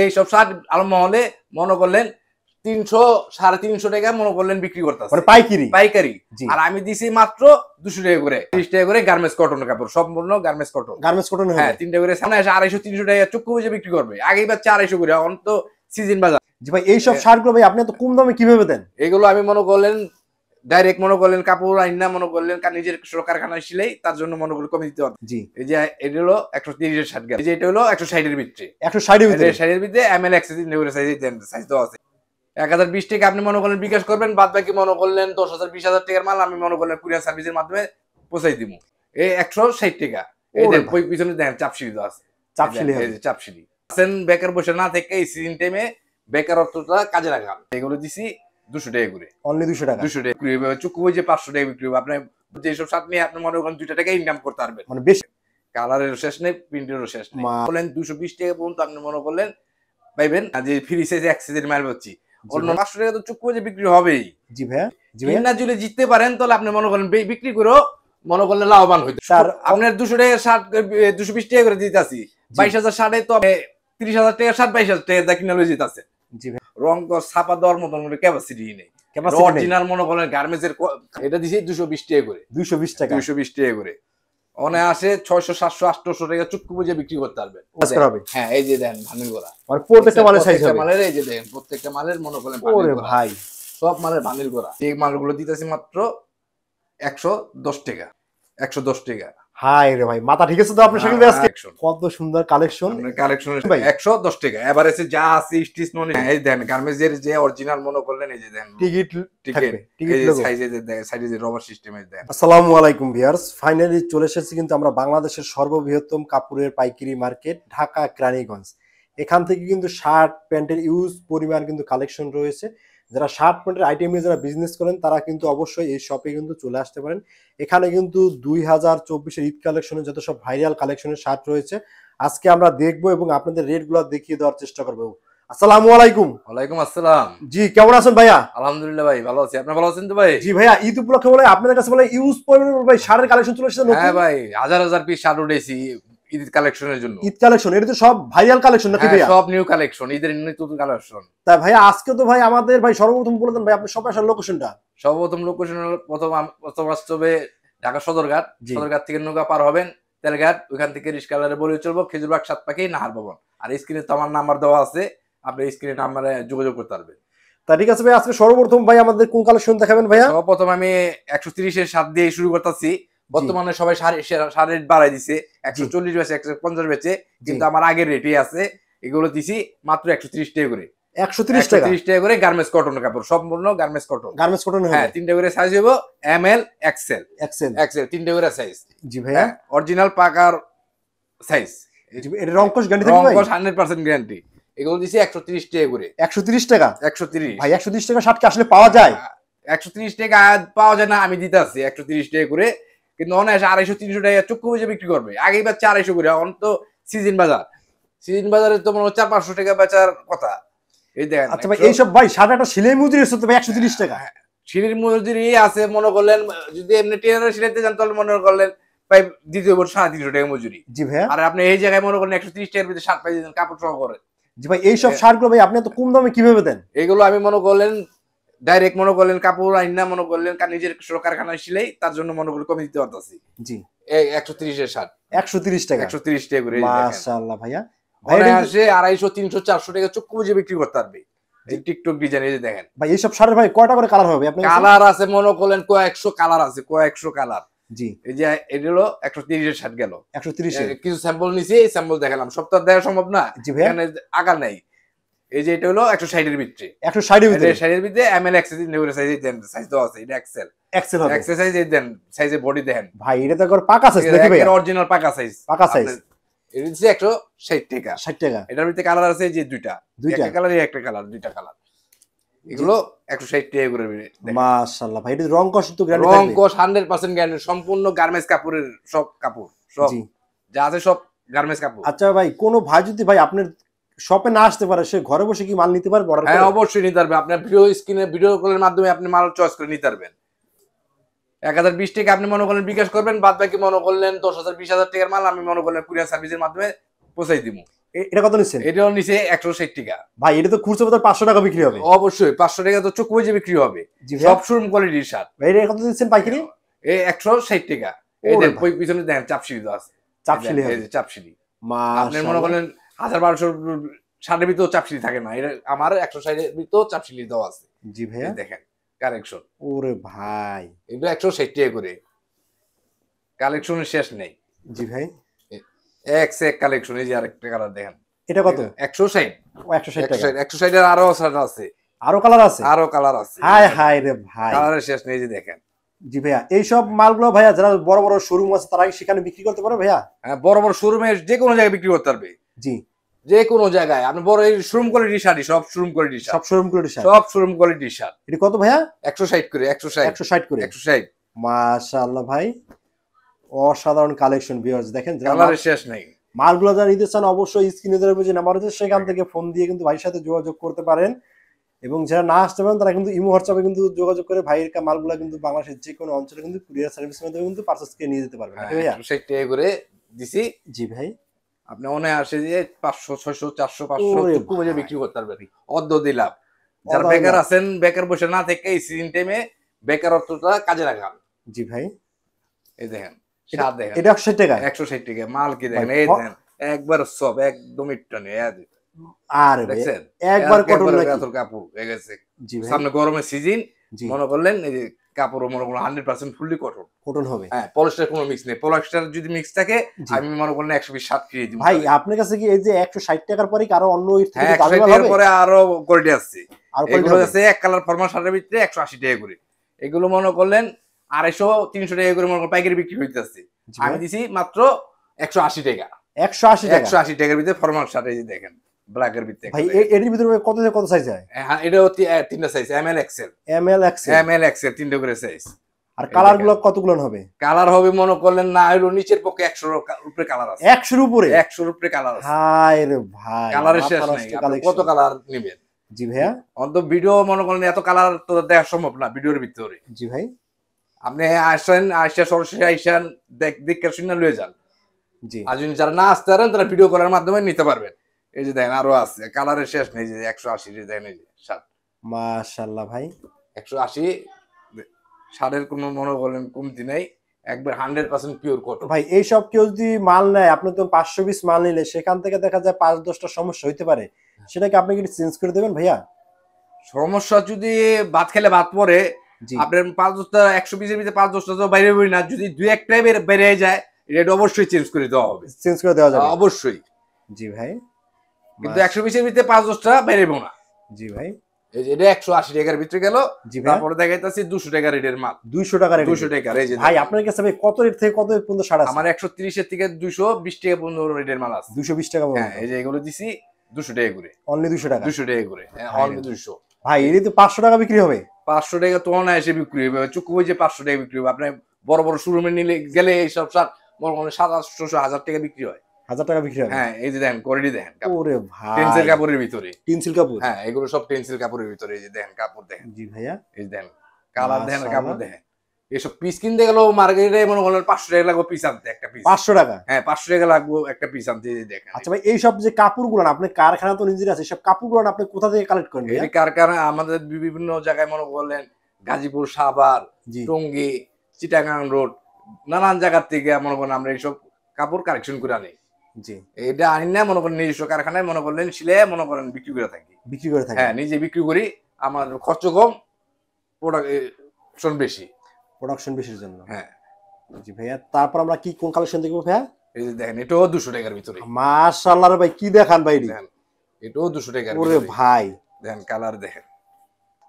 এইসব শার্ট আলমহলে মনে করলেন তিনশো সাড়ে তিনশো টাকা মনে করলেন বিক্রি করতেছে। মানে পাইকিরি? পাইকারি। আর আমি দিছি মাত্র দুশো টাকা করে। ত্রিশ টাকা করে গার্মেন্টস কটন কাপড় সম্পূর্ণ গার্মেন্টস কটন। গার্মেন্টস কটন হ্যাঁ তিনটা করে। সামনে আসে আড়াইশো তিনশো টাকা চক্ষু বুঝে বিক্রি করবে। আগেই পাচ্ছে আড়াইশো করে এখন তো সিজন বাজার। জি ভাই এইসব শার্টগুলো ভাই আপনি এত কম দামে কীভাবে দেন? এগুলো আমি মনে করলেন ডাইরেক্ট মনে করলেন কাপড় আইন না মনে করলেন নিজের ছোট কারখানায় সিলাই তার জন্য মনে করলে কমে দিতে হবে। জি। এই যে এটা হলো একশো তিরিশের ষাট গ্রাম এই যে এটা হলো একশো ষাটের ভিতরে। একশো ষাটের ভিতরে? ষাটের ভিতরে এম এল সাইজ দেওয়া আছে। এক হাজার বিশ টাকা আপনি মনে করলেন বিকাশ করবেন বাদ বাকি মনে করলেন দশ হাজার বিশ হাজার টাকার মাল আমি মনে করলেন কুরিয়ার সার্ভিসের মাধ্যমে পৌঁছাই দিব। এই একশো ষাট টাকা। এই ওই পিছনে দেখেন চাপসিঁড়ি দেওয়া আছে। চাপশিলি আছেন বেকার বসে না থেকে এই সিজন টাইমে বেকারত্বটা কাজে লাগান। এগুলো দিছি দুশো টাকা করে। অনলি দুশো টাকা? দুশো টাকা বিক্রি হবে বই যে পাঁচশো টাকা বিক্রি হবে। আপনার যেসব শার্ট নিয়ে আপনি মনে করেন দুইটা টাকা ইনকাম করতে পারবেন। মানে বেশি। কালারেরও শেষ নেই প্রিন্টেরও শেষ নেই। বলেন দুশো বিশ টাকা পর্যন্ত আপনি মনে করলেন পাইবেন? আর যে ফ্রি সাইজ এক সাইজের মাল পাচ্ছি। অন্য পাঁচশো টাকা তো বই যে বিক্রি হবেই। জি ভাইয়া জি ভাইয়া কিনা যদি জিততে পারেন তাহলে আপনি মনে করেন বিক্রি করেও মনে করলে লাভবান হইতে স্যার, আপনার দুশো টাকা শার্ট দুশো বিশ টাকা করে দিতে আসি বাইশ হাজার শার্টে তো তিরিশ হাজার টাকা ষাট বাইশ হাজার টাকা কিনা যেতে আছে জি ভাই। রং কর ছাপা দেওয়ার মতন কোনো ক্যাপাসিটি নেই। অরিজিনাল মনে করেন গার্মেন্টস এর ক- এটা দিছি দুশো বিশ টাকা করে। দুইশো বিশ টাকা। দুইশো বিশ টাকা করে। অনে আসে ছয়শো সাতশো আটশো টাকা চুক্তি বুঝে বিক্রি করতে হবে হ্যাঁ এই যে দেন ভানিল করা মানে প্রত্যেকটা মালের সাইজ মালের এই যে দেখেন প্রত্যেকটা মালের মনে করেন ওরে ভাই। সব মালের ভানিল করা এই মালগুলো দিতেছি মাত্র একশো দশ টাকা। একশো দশ টাকা। হাই রে ভাই মাথা ঠিক আছে তো আপনার সঙ্গে আজকে? কত সুন্দর কালেকশন কালেকশন ভাই। একশো দশ টাকা। এভারেজে যা আছে স্টিচ নন এই দেন গার্মেন্টস এর যে অরিজিনাল মনে করলেন এই যে দেন। টিকিট টিকেট টিকিট এই সাইজে যে রবার সিস্টেমের দেন। আসসালামু আলাইকুম ভিউয়ার্স ফাইনালি চলে এসেছি কিন্তু আমরা বাংলাদেশের সর্ববৃহত্তম কাপড়ের পাইকারি মার্কেট ঢাকা কেরানীগঞ্জ এখান থেকে কিন্তু শার্ট প্যান্টের ইউজ পরিমাণ কিন্তু কালেকশন রয়েছে। যারা শার্ট প্যান্টের আইটেম নিয়ে যারা বিজনেস করেন তারা কিন্তু অবশ্যই এই শপে কিন্তু চলে আসতে পারেন। এখানে কিন্তু দুই হাজার চব্বিশের ঈদ কালেকশনের যত সব ভাইরাল কালেকশনের শার্ট রয়েছে আজকে আমরা দেখব এবং আপনাদের রেটগুলো দেখিয়ে দেওয়ার চেষ্টা করব। আসসালামু আলাইকুম। ওয়ালাইকুম আসসালাম। জি কেমন আছেন ভাইয়া? আলহামদুলিল্লাহ ভাই ভালো আছি। আপনি ভালো আছেন তো ভাই? জি ভাইয়া ঈদ উপলক্ষে বলে আপনাদের কাছে বলে ইউজ পরিমাণ ভাই শার্টের কালেকশন চলে এসেছে? হ্যাঁ ভাই হাজার হাজার পিস শার্ট উঠেছি। ঈদ কালেকশনের জন্য। ঈদ কালেকশন এটা তো সব ভাইরাল কালেকশন নাকি হ্যাঁ, ভাইয়া? সব নিউ কালেকশন ঈদের নতুন কালেকশন তা ভাইয়া আজকে তো ভাই আমাদের ভাই সর্বপ্রথম বলে দেন ভাই আপনি সব আসার লোকেশনটা সর্বপ্রথম লোকেশন হলো প্রথম প্রথম ঢাকা সদরঘাট। সদরঘাট থেকে নৌকা পার হবেন তেলঘাট ওইখান থেকে রিস্কালারে বলে চলবো খেজুরবাগ সাত পাখি নাহার ভবন। আর স্ক্রিনে তো আমার নাম্বার দেওয়া আছে আপনি স্ক্রিনে নাম্বারে যোগাযোগ করতে পারবেন। তা ঠিক আছে ভাই আজকে সর্বপ্রথম ভাই আমাদের কোন কালেকশন দেখাবেন ভাইয়া? সর্বপ্রথম আমি একশো তিরিশের সাত দিয়ে শুরু করতেছি। বর্তমানে সবাই সার রেট বাড়াই দিছে। একশো চল্লিশ বেচে একশো পঞ্চাশ বেচে কিন্তু আমার আগের রেটই আছে। এগুলো দিছি মাত্র একশো তিরিশ টাকা করে। একশো তিরিশ টাকা? তিরিশ টাকা করে গার্মেন্টস কটন কাপড় সম্পূর্ণ গার্মেন্টস কটন। গার্মেন্টস কটন হ্যাঁ হবে করে সাইজ হব M L XL XL XL তিনটে করে সাইজ জি ভাইয়া। অরিজিনাল পাকার সাইজ এটা রংকশ গ্যারান্টি রংকশ হান্ড্রেড পার্সেন্ট গ্যারান্টি এগুলো দিছি একশো তিরিশ টাকা করে। একশো তিরিশ টাকা? একশো তিরিশ। ভাই একশো তিরিশ টাকা শার্ট আসলে পাওয়া যায়। একশো তিরিশ টাকা পাওয়া যায় না আমি দিতে আসছি একশো তিরিশ টাকা করে। কিন্তু অনায়াসে আড়াইশো তিনশো টাকা চক্ষু বুঝে বিক্রি করবে। আগেই বাচ্চা আড়াইশো করে এখন তো সিজন বাজার। সিজন বাজারে তো মনে হয় চার পাঁচশো টাকা বেচার কথা। এই দেখেন আচ্ছা ভাই এইসব ভাই একটা সিলাই মজুরি হচ্ছে তো ভাই একশো তিরিশ টাকা। সিঁড়ির মজুরি আছে মনে করলেন যদি এমনি টেনারে সিলাইতে যান তাহলে মনে করলেন প্রায় দ্বিতীয় বছর সাড়ে তিনশো টাকা মজুরি। জি ভাইয়া। আর আপনি এই জায়গায় মনে করেন একশো তিরিশ টাকার ভিতরে শার্ট পাই কাপড় সহ করে। জি ভাই এইসব শার্টগুলো ভাই আপনি এত কম দামে কীভাবে দেন? এগুলো আমি মনে করলেন ডাইরেক্ট মনে করলেন কাপড় আইন না মনে করলেন কার নিজের ছোট কারখানায় সিলাই তার জন্য মনে করলে কমে দিতে পারতাছি। জি। একশো তিরিশের শার্ট। একশো তিরিশ টাকা? একশো তিরিশ টাকা করে মাশাআল্লাহ ভাইয়া। ভাই অনায়াসে আড়াইশো তিনশো চারশো টাকা চক্ষু বুঝে বিক্রি করতে পারবে। টিকটক ডিজাইন এই যে দেখেন। ভাই এইসব শার্টের ভাই কয়টা করে কালার হবে? আপনি কালার আছে মনে করলেন কয়েকশো কালার আছে কয়েকশো কালার। জি। এই যে এটা হলো একশো তিরিশের শার্ট গেল। একশো তিরিশ কিছু স্যাম্পল নিছি এই স্যাম্পল দেখালাম। আর দেখা সম্ভব না। জি এখানে আকার নাই। এই যে এটা হলো একশো ষাটের ভিতরে একশো ষাটের ভিতরে? ষাটের ভিতরে এম এল এক্সেস সাইজ দেন সাইজ দেওয়া আছে এটা এক্সেল এক্সেল হবে। দেন সাইজে বডি দেখেন। ভাই এটা তো পাকা সাইজ দেখি ভাই অরিজিনাল পাকা সাইজ পাকা সাইজ এটা হচ্ছে একশো ষাট টাকা। ষাট টাকা। এটার ভিতরে কালার আছে যে দুইটা। দুইটা? কালারই একটা কালার দুইটা কালার এগুলো একশো ষাট টাকা করে দেখেন। মাশাআল্লাহ ভাই এটা রং কষ্ট তো রং কোষ হান্ড্রেড পার্সেন্ট গ্যারান্টি সম্পূর্ণ গার্মেন্টস কাপড়ের সব কাপড় সব। যা আছে সব গার্মেন্টস কাপড়। আচ্ছা ভাই কোনো ভাই যদি ভাই আপনার শপে না আসতে পারে সে ঘরে বসে কি মাল নিতে পারবে অর্ডার হ্যাঁ অবশ্যই নিতে পারবেন আপনার ভিডিও স্ক্রিনে ভিডিও কলের মাধ্যমে আপনি মাল চয়েস করে নিতে পারবেন। এক হাজার বিশ টাকা আপনি মনে করলেন বিকাশ করবেন বাদ বাকি মনে করলেন দশ হাজার বিশ হাজার টাকার মাল আমি মনে করলেন কুরিয়ার সার্ভিসের মাধ্যমে পৌঁছাই দিব। এটা কত নিচ্ছেন? নিচে একশো ষাট টাকা। ভাই এটা তো খুচরো বাজার পাঁচশো টাকা বিক্রি হবে। অবশ্যই পাঁচশো টাকা তো চোখ বিক্রি হবে। সব শোরুম কোয়ালিটির শার্ট ভাই এটা কত দিচ্ছেন পাইকারি? এই একশো ষাট টাকা। এই পিছনে দেখেন চাপসিলি তো আছে। চাপশিলি যে চাপসিলি আপনি মনে করেন হাজার বারোশো ষাটের ভিতরেও চাপসিলি থাকে না। এটা আমার একশো ষাটের ভিতরেও চাপসিলি দেওয়া আছে। জি ভাইয়া? দেখেন কালেকশন। ওরে ভাই। এগুলো একশো ষাট টাকা করে। কালেকশনের শেষ নেই। জি ভাই। এক সে এক কালেকশন এই যে আরেকটা কালার দেখেন। এটা কত? একশো ষাট। ও একশো ষাট টাকা। একশো ষাটের আরও শার্ট আছে। আরও কালার আছে? আরও কালার আছে। হাই হাই রে ভাই। কালারের শেষ নেই এই যে দেখেন। জি ভাইয়া এইসব মালগুলো ভাইয়া যারা বড় বড় শোরুম আছে তারা সেখানে বিক্রি করতে পারে ভাইয়া? হ্যাঁ, বড় বড় শোরুমে যে কোনো জায়গায় বিক্রি করতে পারবে। জি। যে কোনো জায়গায়। আপনি বড় এই শোরুম কোয়ালিটি শাড়ি সব শোরুম কোয়ালিটি সব শোরুমগুলো সব শোরুম কোয়ালিটি শার্ট এটা কত ভাইয়া? একশো ষাট করে একশো ষাট। একশো ষাট করে। একশো ষাট। মাশাআল্লাহ ভাই। অসাধারণ কালেকশন ভিউয়ার্স দেখেন যারা কালারের শেষ নেই। মালগুলো যারা নিতে চান অবশ্যই স্ক্রিনে দেওয়ার যে নাম্বার আছে সেখান থেকে ফোন দিয়ে কিন্তু ভাইয়ের সাথে যোগাযোগ করতে পারেন। এবং যারা না আসতে পারেন তারা কিন্তু ইমো হোয়াটসঅ্যাপে কিন্তু যোগাযোগ করে ভাইয়ের কা- মালগুলো কিন্তু বাংলাদেশের যে কোনো অঞ্চলে কিন্তু কুরিয়ার সার্ভিসের মাধ্যমে কিন্তু পার্সেস করে নিয়ে যেতে পারবেন। ভাইয়া? ষাট টাকা করে দিছি। জি ভাই। আপনি মনে আসে যে পাঁচশো ছয়শো চারশো পাঁচশো ভাই। বিক্রি করতে পারবেন। অর্ধ দিলাম। যারা বেকার আছেন বেকার বসে না থেকে এই সিজন টাইমে বেকারত্বটা কাজে লাগান। জি ভাই। এই দেখেন সার দেখেন। এটা একশো টাকা? একশো ষাট টাকা। মাল কি দেখেন? এই দেখেন একবার সব একদম আরে দেখছেন? একবার কটন কাপড় হয়ে গেছে। সামনে গরমের সিজন মনে করলেন এই যে কাপড় মনে করলেন hundred percent fully cotton cotton হবে। হ্যাঁ পলিস্টার কোনো মিক্স নেই। পলিস্টার যদি মিক্স থাকে আমি মনে করলেন একশো বিশ সাত দিব। ভাই আপনার কাছে কি এই যে একশো ষাট টাকার পরে আরও অন্য হ্যাঁ একশো হবে? পরে আরও কোয়ালিটি আসছে এগুলো আছে এক কালার ফরমাল শার্টের ভিতরে একশো আশি টাকা করে। এগুলো মনে করলেন আড়াইশো তিনশো টাকা করে মনে করেন পাইকারি বিক্রি হইতেছে। আমি দিছি মাত্র একশো আশি টাকা। একশো আশি একশো আশি টাকার ভিতরে ফরমাল শার্ট এই যে ভিতরে ভাই এ- এটির ভিতরে কত থেকে কত সাইজ হয়? হ্যাঁ এটাও তি- এ, তিনটা size M L XL M L M L XL তিনটা করে সাইজ আর কালারগুলো কতগুলো হবে? কালার হবে মনে করলেন না হলো নিচের পক্ষে একশোর উপরে কালার আছে। একশোর উপরে? একশোর উপরে কালার আছে। হাই রে ভাই কালারের শেষ নাই। কত কালার নেবেন? জি ভাইয়া। অন্ত ভিডিও মনে করেন এত কালার তো দেওয়া সম্ভব না ভিডিওর ভিতরে। জি ভাই। আপনি আসেন আসা সরাসরি আইসান দেখ দেখে শুনে লয়ে যান। জি। আর যদি যারা না আসতে পারেন তারা ভিডিও করার মাধ্যমে নিতে পারবেন। এই যে দেখেন আরও আছে। কালারের শেষ নেই যে একশো আশি দেখেন এই যে শার্ট। মাশাআল্লাহ ভাই। একশো আশি শার্টের কোনো মনে করেন কমতি নেই। একবার হান্ড্রেড পার্সেন্ট পিওর কটন ভাই এইসব কেউ যদি মাল নেয় আপনি তো পাঁচশো পিস মাল নিলে সেখান থেকে দেখা যায় পাঁচ দশটা সমস্যা হইতে পারে। সেটাকে আপনি কি চেঞ্জ করে দেবেন ভাইয়া? সমস্যা যদি ভাত খেলে ভাত পরে আপনার পাঁচ দশটা একশো পিসের ভিতরে পাঁচ দশটা তো বাইরে বেরোয় না। যদি দুই একটাই বেড়ে যায় এটা অবশ্যই চেঞ্জ করে দেওয়া হবে। চেঞ্জ করে দেওয়া যাবে। অবশ্যই। জি ভাই। কিন্তু একশো পিসের ভিতরে পাঁচ দশটা বেরোবো না। জি ভাই। এটা একশো আশি টাকার ভিতরে গেল তারপরে দুশো টাকা রেটের মাল। দুইশো টাকা দুশো টাকার এই যে ভাই আপনার কাছে কত রেট থেকে কত রেট পর্যন্ত সাড়ে আমার একশো তিরিশের থেকে দুশো বিশ টাকা পর্যন্ত রেটের মাল আছে। দুশো বিশ টাকা হ্যাঁ এই যে এগুলো দিছি দুশো টাকা করে। অনলি দুশো টাকা। দুশো টাকা করে হ্যাঁ। অনলি দুশো। ভাই এটি তো পাঁচশো টাকা বিক্রি হবে। পাঁচশো টাকা তো অনায়াসে বিক্রি হবে। চুক্কু যে পাঁচশো টাকা বিক্রি হবে আপনার বড় বড় শোরুমে নিলে গেলে এইসব শার্ট বড় বড় সাত আটশো হাজার টাকা বিক্রি হয়। হাজার টাকা বিক্রি হবে। হ্যাঁ এই যে দেখেন কোয়ালিটি দেখেন ওরে ভাই। টেন্সিল কাপড়ের ভিতরে। টিনসিল কাপড়? হ্যাঁ এগুলো সব টেন্সিল কাপড়ের ভিতরে এই যে দেখেন কাপড় দেখেন। জি ভাইয়া। এই দেখেন কালার দেখেন কাপড় দেখেন। এইসব পিস কিনতে গেলেও মার্কেটে মনে করেন পাঁচশো টাকা লাগবে পিস আনতে একটা পিস পাঁচশো টাকা? হ্যাঁ পাঁচশো টাকা লাগবে একটা পিস আনতে দেখেন। আচ্ছা ভাই এইসব যে কাপড়গুলো আপনি কারখানা তো নিজের আছে সব কাপড়গুলো আপনি কোথা থেকে কালেক্ট করেন এই কারখানা আমাদের বিভিন্ন জায়গায় মনে করলেন গাজীপুর সাভার টঙ্গী চিটাগাং রোড নানান জায়গার থেকে মনে করেন আমরা এইসব কাপড় কালেকশন করে আনি। জি। এটা আনি না মনে করেন নিজস্ব কারখানায় মনে করলেন সিলে মনে করেন বিক্রি করে থাকি। বিক্রি করে থাকেন হ্যাঁ নিজে বিক্রি করি আমার খরচ কম প্রোডাকশন বেশি। প্রোডাকশন বেশির জন্য। হ্যাঁ। জি ভাইয়া তারপর আমরা কি কোন কালেকশন দেখব ভাইয়া? এই যে দেখেন এটাও দুশো টাকার ভিতরে। মাশাআল্লাহ রে ভাই কি দেখান ভাই এটাও দুশো টাকার ওরে ভাই। দেখেন কালার দেখেন।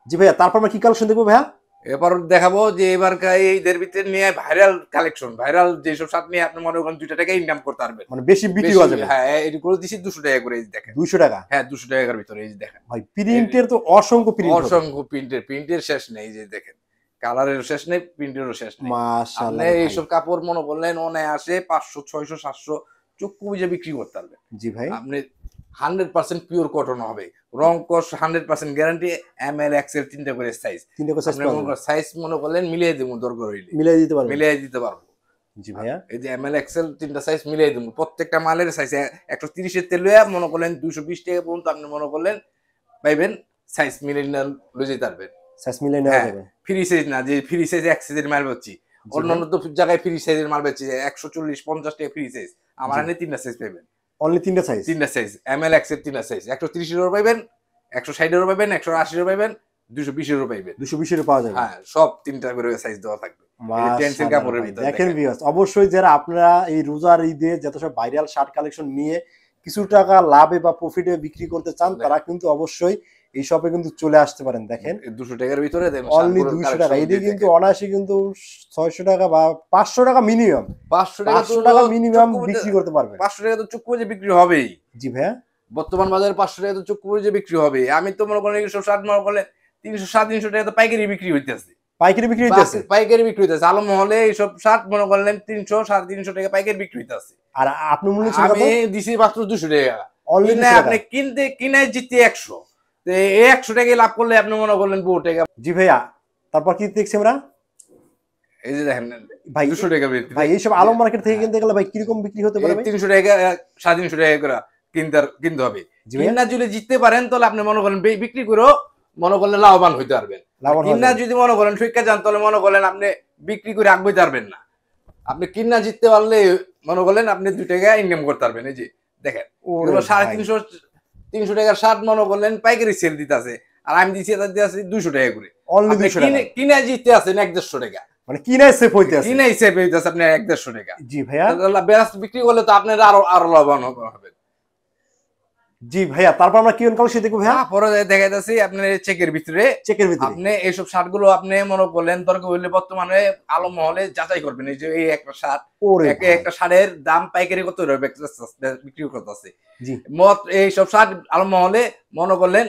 জি ভাইয়া তারপর আমরা কি কালেকশন দেখব ভাইয়া? এবার দেখাবো যে এবার এইদের ভিতরে নিয়ে ভাইরাল কালেকশন ভাইরাল যেসব শার্ট নিয়ে আপনি মনে করেন দুইটা টাকা ইনকাম করতে পারবেন। মানে বেশি বিক্রি হওয়া যাবে? হ্যাঁ এগুলো দিছি দুশো টাকা করে এই দেখেন। দুইশো টাকা? হ্যাঁ দুশো টাকার ভিতরে এই দেখেন। ভাই প্রিন্টের তো অসংখ্য প্রিন্ট অসংখ্য প্রিন্টের প্রিন্টের শেষ নেই এই যে দেখেন। কালারের শেষ নেই প্রিন্টেরও শেষ নেই। মাশাআল্লাহ এইসব কাপড় মনে করলেন অনেক আসে পাঁচশো ছয়শো সাতশো চক্ষু বুঝে বিক্রি করতে পারবেন। জি ভাই। আপনি হান্ড্রেড পার্সেন্ট পিওর কটন হবে। রং কস hundred percent guarantee M L XL তিনটা করে সাইজ তিনটে করে সাইজ মনে করলেন মিলিয়ে দেবো দরকার হইলে। মিলাই দিতে পারবেন। মিলিয়ে দিতে পারব। জি ভাইয়া। এই যে এম এল এক্সেল তিনটা সাইজ মিলিয়ে দেবো। প্রত্যেকটা মালের সাইজ একশো তিরিশের তেল মনে করলেন দুশো বিশ টাকা পর্যন্ত আপনি মনে করলেন পাইবেন সাইজ মিলিয়ে না লয়ে যেতে পারবেন। সাইজ মিলে নেওয়া হ্যাঁ। যাবে। ফ্রি সাইজ না যে ফ্রি সাইজ এক সাইজের মাল পাচ্ছি অন্যান্য তো জায়গায় ফ্রি সাইজের মাল পাচ্ছি একশো চল্লিশ পঞ্চাশ টাকা ফ্রি সাইজ আমার জি। এখানে তিনটা সাইজ পাইবেন। অনলি তিনটা সাইজ তিনটা সাইজ এম এল এক্সের তিনটা সাইজ একশো পাইবেন একশো পাইবেন একশো পাইবেন দুশো বিশ এরও পাইবেন। দুশো পাওয়া যাবে। হ্যাঁ সব তিনটা করে সাইজ দেওয়া থাকবে। দেখেন। ভিউয়ার্স অবশ্যই যারা আপনারা এই রোজার ঈদে যত সব ভাইরাল শার্ট কালেকশন নিয়ে কিছু টাকা লাভে বা প্রফিটে বিক্রি করতে চান তারা কিন্তু অবশ্যই এই শপে কিন্তু চলে আসতে পারেন দেখেন। দুশো টাকার ভিতরে অনলি দুইশো টাকা। এটি কিন্তু অনায়াসে কিন্তু ছয়শো টাকা বা পাঁচশো টাকা মিনিমাম পাঁচশো টাকা টাকা মিনিমাম বিক্রি করতে পারবেন। পাঁচশো টাকা তো চুক্তি যে বিক্রি হবেই। জি ভাইয়া। বর্তমান বাজারে পাঁচশো টাকা তো চুক্তি যে বিক্রি হবে। আমি তো মনে করেন একশো ষাট মনে করলে তিনশো সাড়ে তিনশো টাকা তো পাইকারি বিক্রি হইতেছে। পাইকারি বিক্রি হইতেছে? পাইকারি বিক্রি হইতেছে। আলম মহলে এইসব শার্ট মনে করলেন তিনশো সাড়ে তিনশো টাকা পাইকারি বিক্রি হইতেছে। আর আপনি মূল্য আমি দিছি মাত্র দুশো টাকা। অনলি আপনি কিনতে কিনায় জিতে একশো। তো এই একশো টাকা লাভ করলে আপনি মনে করলেন বহু টাকা। জি ভাইয়া তারপর কি দেখছি আমরা? এই যে দেখেন ভাই দুশো টাকা ভাই এইসব আলম মার্কেট থেকে কিনতে গেলে ভাই কীরকম বিক্রি হতে পারে তিনশো টাকা সাড়ে তিনশো টাকা করে কিনতে কিনতে হবে। যদি জিততে পারেন তাহলে আপনি মনে করেন বিক্রি করেও মনে করলে লাভবান হইতে পারবেন। কিনা যদি মনে করেন শিক্ষা যান তাহলে মনে করেন আপনি বিক্রি করে আগে পারবেন না। আপনি কিনা জিততে পারলে মনে করলেন আপনি দুই টাকা ইনকাম করতে পারবেন। এই যে দেখেন সাড়ে তিনশো তিনশো টাকার শার্ট মনে করলেন পাইকারি সেল দিতে আছে আর আমি দিচ্ছি এটা দিয়ে আছে দুশো টাকা করে। অনলি টাকা। কিনে- জিতে জিততে আছেন এক দেড়শো টাকা। মানে সেফ হইতে আছে আপনার এক দেড়শো টাকা। জি ভাইয়া। বেরাস বিক্রি করলে তো আপনার আরও আরও লাভবান হবে। জি ভাইয়া তারপর আমরা কি কালেকশন দেখব ভাইয়া? তারপরে দেখা যাচ্ছে আপনার চেকের ভিতরে। চেকের ভিতরে। আপনি এইসব শার্টগুলো আপনি মনে করলেন দরকার হইলে বর্তমানে আলো মহলে যাচাই করবেন এই যে এই একটা শার্ট একে একটা শার্টের দাম পাইকারি কত রয়েছে বিক্রি করতেছে। জি। মত এইসব শার্ট আলো মহলে মনে করলেন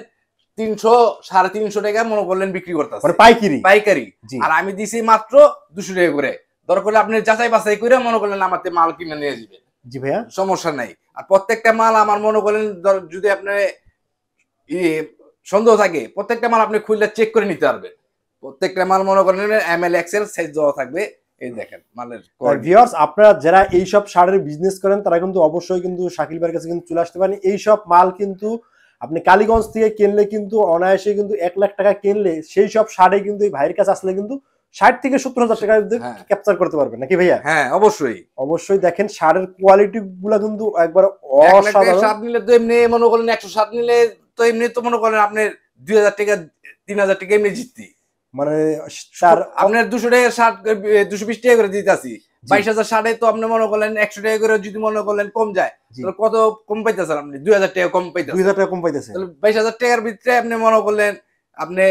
তিনশো সাড়ে তিনশো টাকা মনে করলেন বিক্রি করতেছে। মানে পাইকিরি? পাইকারি। আর আমি দিছি মাত্র দুশো টাকা করে। দরকার হলে আপনি যাচাই বাছাই করে মনে করলেন আমার মাল কিনে নিয়ে যাবেন। জি ভাইয়া। সমস্যা নাই। আর প্রত্যেকটা মাল আমার মনে করেন যদি আপনার সন্দেহ থাকে প্রত্যেকটা মাল আপনি খুললে চেক করে নিতে পারবেন। প্রত্যেকটা মাল মনে করেন এম এল এক্সেল সাইজ দেওয়া থাকবে। এই দেখেন মালের ভিউয়ার্স আপনারা যারা এই সব শাড়ির বিজনেস করেন তারা কিন্তু অবশ্যই কিন্তু শাকিল ভাইয়ের কাছে কিন্তু চলে আসতে পারেন। এই সব মাল কিন্তু আপনি কালীগঞ্জ থেকে কিনলে কিন্তু অনায়াসে কিন্তু এক লাখ টাকা কিনলে সেই সব শাড়ি কিন্তু এই ভাইয়ের কাছে আসলে কিন্তু ষাট থেকে সত্তর হাজার টাকা। ক্যাপচার করতে পারবেন নাকি ভাইয়া? হ্যাঁ অবশ্যই। অবশ্যই দেখেন শাড়ির কোয়ালিটি গুলা কিন্তু একবার এক অসাধারণ। শার্ট নিলে তো এমনি মনে করেন একশো শার্ট নিলে তো এমনি তো মনে করেন আপনার দুই হাজার টাকা তিন হাজার টাকা এমনি জিততি। মানে আপনার দুশো টাকা শার্ট দুশো বিশ টাকা করে দিতে আসি বাইশ হাজার শার্টে তো আপনি মনে করলেন একশো টাকা করে যদি মনে করলেন কম যায় তাহলে কত কম পাইতেছেন আপনি? দুই হাজার টাকা কম পাইতেছেন। দুই হাজার টাকা কম পাইতেছে তাহলে বাইশ হাজার টাকার ভিতরে আপনি মনে করলেন আপনি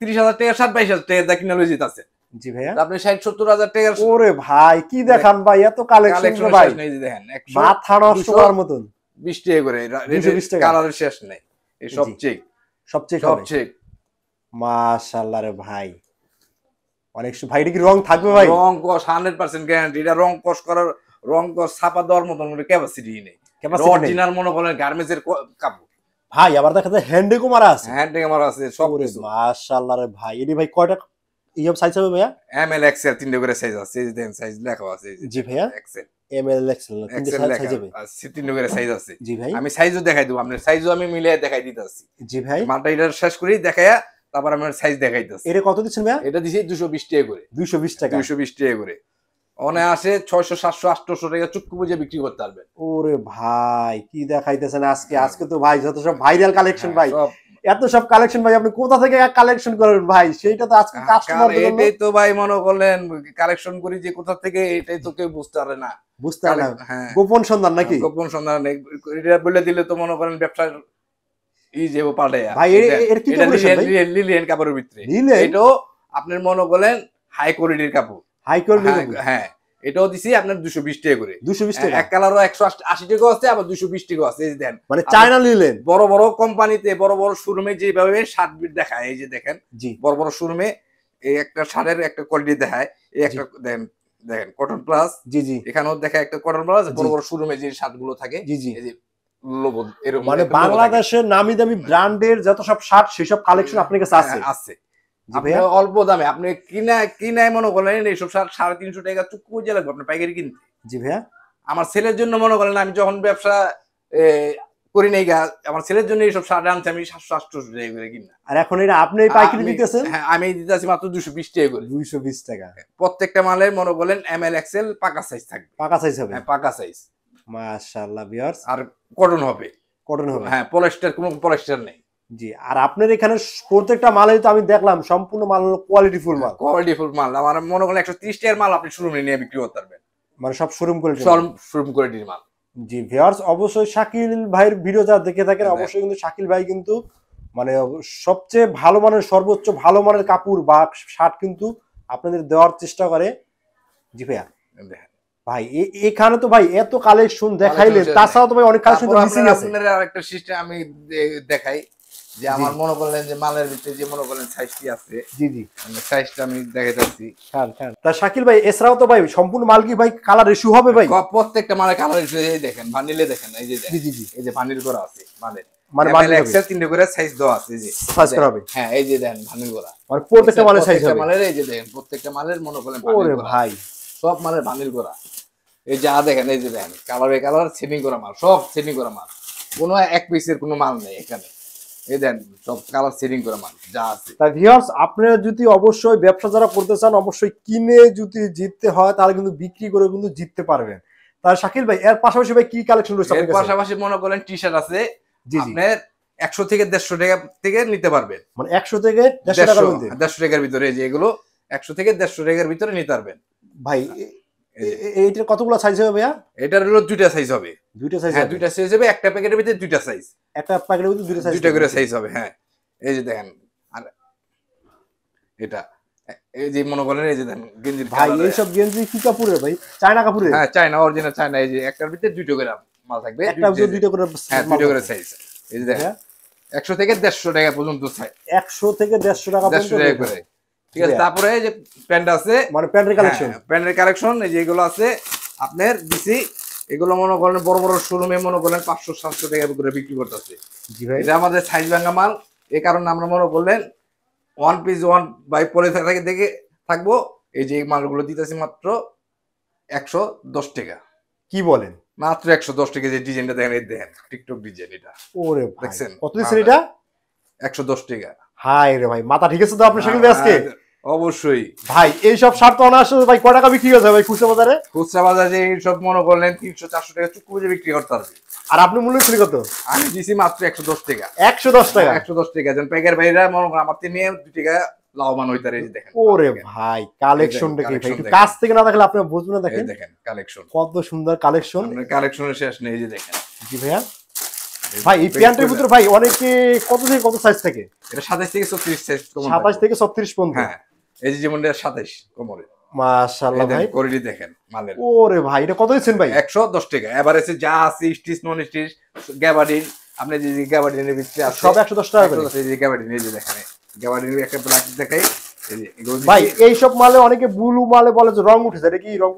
তিরিশ হাজার টাকা ষাট বাইশ হাজার টাকা কিনা লয়ে যেতেছে জি ভাইয়া? আপনি ষাট সত্তর হাজার টাকার ওরে ভাই কি দেখান ভাই এত কালেকশন ভাই। দেখেন মাথা নষ্ট করার মতন। বিশ টাকা করে 220 কালারের শেষ নেই এই সব। চেক সব চেক মাশাআল্লাহ রে ভাই। অনেক ভাই এটা কি রং থাকবে ভাই? রং কস হান্ড্রেড পার্সেন্ট গ্যারান্টি এটা রং কস করার রং কস ছাপা দেওয়ার মতন কোনো ক্যাপাসিটি নেই। অরিজিনাল মনে করেন গার্মেন্টস এর কাপড়। ভাই আবার দেখা যায় হ্যান্ডে কুমারা আছে। হ্যান্ড আমার আছে সব কিছু। মাশাআল্লাহ রে ভাই। এটি ভাই কয়টা ইএম সাইজ হবে ভাইয়া? এম এল এক্সেল তিনটে করে সাইজ আছে এই যে দেখেন সাইজ লেখা আছে জি ভাইয়া। এক্সেল এম এল এক্সেল তিনটে সাইজ হবে আছে তিনটে করে সাইজ আছে। জি ভাই। আমি সাইজও দেখাই দেবো আপনার সাইজও আমি মিলিয়ে দেখাই দিতেছি। জি ভাই। মালটা এটা শেষ তারপর আমার সাইজ দেখাইতেছি এটা কত দিচ্ছেন ভাইয়া? এটা দিছি দুশো বিশ টাকা করে। দুইশো বিশ টাকা। দুশো বিশ টাকা করে। অনে আসে ছয়শো সাতশো আটশো টাকা চুক্কু বুঝে বিক্রি করতে পারবেন। ওরে ভাই কি দেখাইতেছেন আজকে? আজকে তো ভাই যত সব ভাইরাল কালেকশন ভাই। এত সব কালেকশন ভাই আপনি কোথা থেকে কালেকশন করেন ভাই? সেইটা তো আজকে কাস্টমার এটাই তো ভাই মনে করলেন কালেকশন করি যে কোথা থেকে এটাই তো কেউ বুঝতে পারে না। বুঝতে পারেন না। হ্যাঁ। গোপন সন্ধান নাকি? গোপন সন্ধান। এটা বলে দিলে তো মনে করেন ব্যবসার ভাই, এর কি? লিলিয়ান কাপড়ের ভিতরে। এটাও আপনার মনে করলেন হাই কোয়ালিটির কাপড়। হাই কোয়ালিটি হ্যাঁ, হ্যাঁ। এটাও দিছি আপনার দুশো বিশ টাকা করে। দুশো বিশ টাকা? এক কালারও একশো আশি টাকা আছে আবার দুশো বিশ টাকা আছে এই দেন। মানে চায়না নিলেন? বড় বড় কোম্পানিতে বড় বড় শোরুমে যেভাবে শার্ট বিট দেখায় এই যে দেখেন। জি। বড় বড় শোরুমে এই একটা সারের একটা কোয়ালিটি দেখায় এই একটা দেখেন দেখেন কটন প্লাস জি জি। এখানেও দেখায় একটা কটন প্লাস বড় বড় শোরুমে যে শার্টগুলো থাকে জি জি। মানে। বাংলাদেশের নামি দামি ব্র্যান্ডের যত সব শার্ট সেসব কালেকশন আপনার কাছে আছে হ্যাঁ, আছে? জি আপনি অল্প দামে আপনি কিনা কিনায় মনে করলেন এইসব সাড়ে সাড়ে তিনশো টাকা চুক্তি বুঝে লাগবে আপনার পাইকারি কিনতে। জি ভাইয়া। আমার ছেলের জন্য মনে করেন আমি যখন ব্যবসা করি নাই গা আমার ছেলের জন্য এইসব সার আনছি আমি সাতশো আটশো টাকা করে কিনা। আর এখন এটা আপনি পাইকারি দিতেছেন? হ্যাঁ আমি দিতেছি মাত্র দুশো বিশ টাকা করে। দুইশো বিশ টাকা। প্রত্যেকটা মালের মনে করলেন এম এল এক্সেল পাকা সাইজ থাকবে। পাকা সাইজ হবে? হ্যাঁ পাকা সাইজ মাশাআল্লাহ ভিউয়ার্স আর কটন হবে। কটন হবে? হ্যাঁ পলেস্টার কোনো পলেস্টার নেই। জি আর আপনার এখানে প্রত্যেকটা মালেই তো আমি দেখলাম সম্পূর্ণ মাল হলো কোয়ালিটি ফুল মাল। কোয়ালিটি ফুল মাল। আমার মনে করেন একশো ত্রিশ টাকার মাল আপনি শোরুমে নিয়ে বিক্রি করতে পারবেন। মানে সব শোরুম কোয়ালিটি শোরুম কোয়ালিটির মাল। জি ভিউয়ার্স অবশ্যই শাকিল ভাইয়ের ভিডিও যারা দেখে থাকেন হ্যাঁ। অবশ্যই কিন্তু শাকিল ভাই কিন্তু মানে সবচেয়ে ভালো মানের সর্বোচ্চ ভালো মানের কাপড় বা শার্ট কিন্তু আপনাদের দেওয়ার চেষ্টা করে। জি ভাইয়া। ভাই এখানে তো ভাই এত কালেকশন Collection তাছাড়াও তো ভাই অনেক কালেকশন মিসিং আছে। আপনার আরেকটা সিস্টেম আমি দেখাই। যে আমার মনে করলেন যে মালের ভিতরে যে মনে করলেন সাইজটি আছে জি জি। মানে সাইজটা আমি দেখাইতেছি। হ্যাঁ হ্যাঁ তা শাকিল ভাই এছাড়াও তো ভাই সম্পূর্ণ মাল কি ভাই কালার ইস্যু হবে ভাই? প্রত্যেকটা মালের কালার ইস্যু এই দেখেন ভানিলে দেখেন এই যে জি জি জি। এই যে ভানিল করা আছে মালের। মানে এক্সেল তিনটে করে সাইজ দেওয়া আছে যে। সাইজ করা হবে। হ্যাঁ এই যে দেন ভানিল করা মানে প্রত্যেকটা মালের সাইজ হবে। মালের এই যে দেখেন প্রত্যেকটা মালের মনে করলেন ওরে ভাই। সব মালের ভানিল করা এই যা দেখেন এই যে দেখেন কালারে কালার সেটিং করা মাল সব সেটিং করা মাল। কোনো এক পিসের কোনো মাল নেই এখানে। এই দেন সব কালার সেটিং করা মাল যা আছে। তা ভিউয়ার্স আপনারা যদি অবশ্যই ব্যবসা যারা করতে চান অবশ্যই কিনে যদি জিততে হয় তাহলে কিন্তু বিক্রি করে কিন্তু জিততে পারবেন। তাহলে শাকিল ভাই এর পাশাপাশি ভাই কি কালেকশন রয়েছে এর পাশাপাশি মনে করেন টি শার্ট আছে জি জি। আপনার একশো থেকে দেড়শো টাকা থেকে নিতে পারবেন। মানে একশো থেকে দেড়শো টাকার দেড়শো মধ্যে? দেড়শো টাকার ভিতরে এই যে এগুলো একশো থেকে দেড়শো টাকার ভিতরে নিতে পারবেন। ভাই এইটার কতগুলো সাইজ হবে ভাইয়া? এটার হলো দুইটা সাইজ হবে। দুইটা সাইজ হ্যাঁ দুইটা সাইজ হবে একটা প্যাকেটের ভিতরে দুইটা সাইজ একটা প্যাকেটের মধ্যে দুইটা সাইজ দুইটা করে সাইজ হবে হ্যাঁ। এই যে দেখেন আর এটা এই যে মনে করেন এই যে দেখেন গেঞ্জির ভাই colour- এইসব গেঞ্জি কি কাপড়ের ভাই? চায়না কাপড়ের? হ্যাঁ চায়না অরিজিনাল চায়না এই যে একটার ভিতরে দুইটা করে মাল থাকবে। একটা দুই- দুইটা করে হ্যাঁ দুইটা করে সাইজ এই যে দেখেন হ্যাঁ, একশো থেকে দেড়শো টাকা পর্যন্ত সাইজ একশো থেকে দেড়শো টাকা দেড়শো পর্যন্ত টাকা করে। ঠিক আছে তারপরে যে প্যান্ট আছে মানে প্যান্টের কালেকশন হ্যাঁ, প্যান্টের কালেকশন এই যে এগুলো আছে আপনার দিছি এগুলো মনে করেন বড় বড় শোরুমে মনে করেন পাঁচশো সাতশো টাকা করে বিক্রি করতেছে। এটা আমাদের সাইজ ভাঙা মাল এই কারণে আমরা মনে করলেন ওয়ান পিস ওয়ান বাই পরে থাকে দেখে থাকব এই যে মালগুলো দিতেছি মাত্র একশো দশ টাকা। কি বলেন? মাত্র একশো দশ টাকা যে ডিজাইনটা দেখেন এই দেখেন টিকটক ডিজাইন এটা। ওরে দেখছেন? কত দিচ্ছেন এটা? একশো দশ টাকা। হাই রে ভাই মাথা ঠিক আছে তো আপনার ভাই আজকে? হ্যাঁ, অবশ্যই। ভাই এইসব শার্ট তো অনার্স ভাই কয় টাকা বিক্রি হয়েছে ভাই খুচরা বাজারে? খুচরা বাজারে সব মনে করলেন তিনশো চারশো টাকা বিক্রি করতে পারবে আর আপনি মূল্য ছিল কত? আমি দিছি মাত্র একশো দশ টাকা। একশো দশ টাকা? একশো দশ টাকা যেন প্যাকের ভাইরা মনে করেন আমার নিয়ে দুই টাকা লাভবান হইতে পারে দেখেন। ওরে ভাই কালেকশন দেখি। কাছ থেকে না দেখলে আপনি বুঝবেন দেখেন। দেখেন। কালেকশন। কত সুন্দর কালেকশন। কালেকশনের শেষ নেই যে দেখেন। জি ভাইয়া? ভাই এই প্যান্টের ভিতরে ভাই অনেকে কত থেকে কত সাইজ থাকে? এটা সাতাইশ থেকে ছত্রিশ সাইজ সাতাশ থেকে ছত্রিশ পর্যন্ত? হ্যাঁ এই যে যেমন সাতাইশ কোমরে। মাশাল্লাহ ভাই। কোয়ালিটি দেখেন মালের। ওরে ভাই এটা কত দিচ্ছেন ভাই? টাকা। এভারেজে যা আছে স্টিচ নন স্টিচ গ্যাবার্ডিন আপনি যে যে গ্যাবার্ডিনের ভিতরে আছে সব একশো দশ টাকা করে। 110 এই যে গ্যাবার্ডিন এই যে দেখেন গ্যাবার্ডিনের একটা ব্ল্যাক দেখাই এই যে ভাই এইসব মালে অনেকে ব্লু মালে বলে যে রং উঠেছে এটা কি রং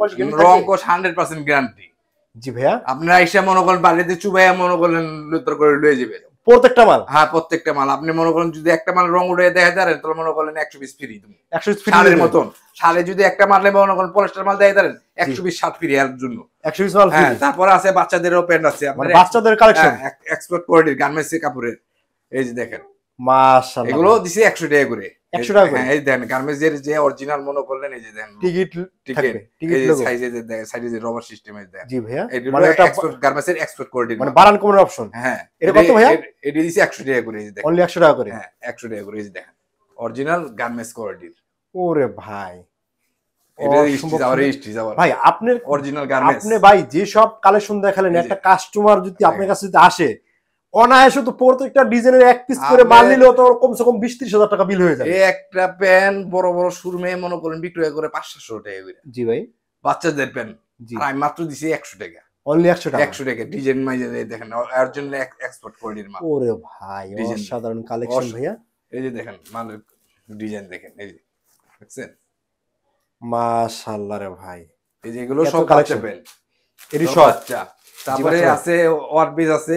রং কোষ হান্ড্রেড পার্সেন্ট গ্যারান্টি জি ভাইয়া। আপনারা এসে মনে করেন বাড়িতে চুবাইয়া মনে করেন লুতর করে লয়ে যাবে। প্রত্যেকটা মাল? হ্যাঁ প্রত্যেকটা মাল। আপনি মনে করেন যদি একটা মাল রং উঠে দেখা দেন তাহলে মনে করেন একশো পিস ফ্রি তুমি একশো শালের মতন। সালে যদি একটা মালে মনে করেন পলিস্টার মাল দেখা দেন একশো পিস ষাট ফ্রি এর জন্য। একশো পিস মাল হ্যাঁ। তারপর আছে বাচ্চাদেরও প্যান্ট আছে। মানে বাচ্চাদের কালেকশন এক্সপোর্ট কোয়ালিটির গার্মেন্টস কাপড়ের। এই যে দেখেন। মাশাআল্লাহ। এগুলো দিছি একশো টাকা করে। 100 টাকা করে? হ্যাঁ এই গার্মেন্টস এর যে অরিজিনাল মনে করলেন এই যে দেখেন টিকিট টিকিট এই সাইজে যে সাইডে যে রবার সিস্টেমে দেখেন জি ভাইয়া। মানে এটা এক্সপোর্ট গার্মেন্টস এর এক্সপোর্ট কোয়ালিটির মানে বারান কমের অপশন হ্যাঁ এটা কত ভাইয়া? এটি দিছি একশো টাকা করে এই যে দেখেন অনলি একশো টাকা করে? হ্যাঁ একশো টাকা করে এই যে দেখেন। অরিজিনাল গার্মেন্টস কোয়ালিটির ওরে ভাই। ভাই আপনার অরিজিনাল গার্মেন্টস আপনি ভাই যে সব কালেকশন দেখালেন একটা কাস্টমার যদি হ্যাঁ। আপনার কাছে যদি আসে অনায়াসে তো প্রত্যেকটা ডিজাইনের এক পিস করে মাল নিলেও তো কমসে কম বিশ ত্রিশ হাজার টাকা বিল হয়ে এই একটা প্যান বড় বড় মনে করেন বিক্রয় করে পাঁচশো টাকা করে। জি ভাই। বাচ্চাদের প্যান জি। আমি মাত্র দিছি একশো টাকা। অনলি একশো টাকা। একশো টাকা। ডিজাইন মাইজে দেখেন এর জন্য এক্সপোর্ট কোয়ালিটির মাল। ওরে ভাই অসাধারণ কালেকশন ভাইয়া। এই যে দেখেন ডিজাইন দেখেন এই যে দেখছেন? মাশাআল্লাহ রে ভাই। এই যে এগুলো সব এটি তারপরে। আছে আছে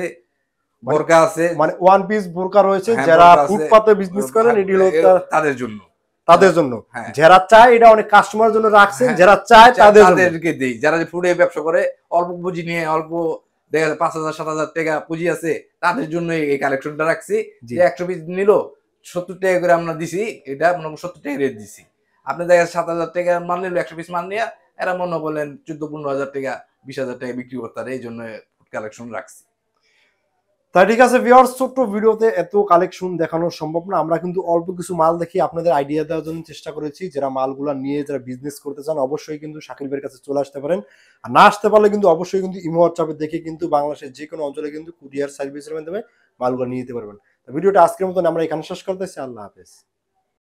বোরকা আছে। মানে ওয়ান পিস বোরকা রয়েছে হ্যাঁ, যারা ফুটপাতে বিজনেস করেন এটি হলো তাদের জন্য। তাদের জন্য। হ্যাঁ। যারা চায় এটা অনেক কাস্টমার জন্য রাখছেন হ্যাঁ। যারা চায় তাদের তাদেরকে দেই। যারা যে ফুডে ব্যবসা করে অল্প পুঁজি নিয়ে অল্প দেখা যায় পাঁচ হাজার সাত হাজার টাকা পুঁজি আছে তাদের জন্য এই কালেকশনটা রাখছি। যে একশো পিস নিল সত্তর টাকা করে আমরা দিছি এটা মনে সত্তর টাকা রেট দিছি। আপনি দেখা সাত হাজার টাকা মাল নিল একশো পিস মাল নিয়ে এরা মনে বলেন চোদ্দ পনেরো হাজার টাকা বিশ হাজার টাকা বিক্রি করতে এই জন্য ফুড কালেকশন রাখছি। তাই ঠিক আছে ভিওর্স ছোট্ট ভিডিওতে এত কালেকশন দেখানো সম্ভব না। আমরা কিন্তু অল্প কিছু মাল দেখি আপনাদের আইডিয়া দেওয়ার জন্য চেষ্টা করেছি। যারা মালগুলা নিয়ে যারা বিজনেস করতে চান, অবশ্যই কিন্তু শাকিল ভাইয়ের কাছে চলে আসতে পারেন। আর না আসতে পারলে কিন্তু অবশ্যই কিন্তু ইমো হোয়াটসঅ্যাপে দেখে কিন্তু বাংলাদেশের যে কোনো অঞ্চলে কিন্তু কুরিয়ার সার্ভিসের মাধ্যমে মালগুলো নিয়ে যেতে পারবেন। ভিডিওটা আজকের মতন আমরা এখানে শেষ করতেছি। আল্লাহ হাফেজ।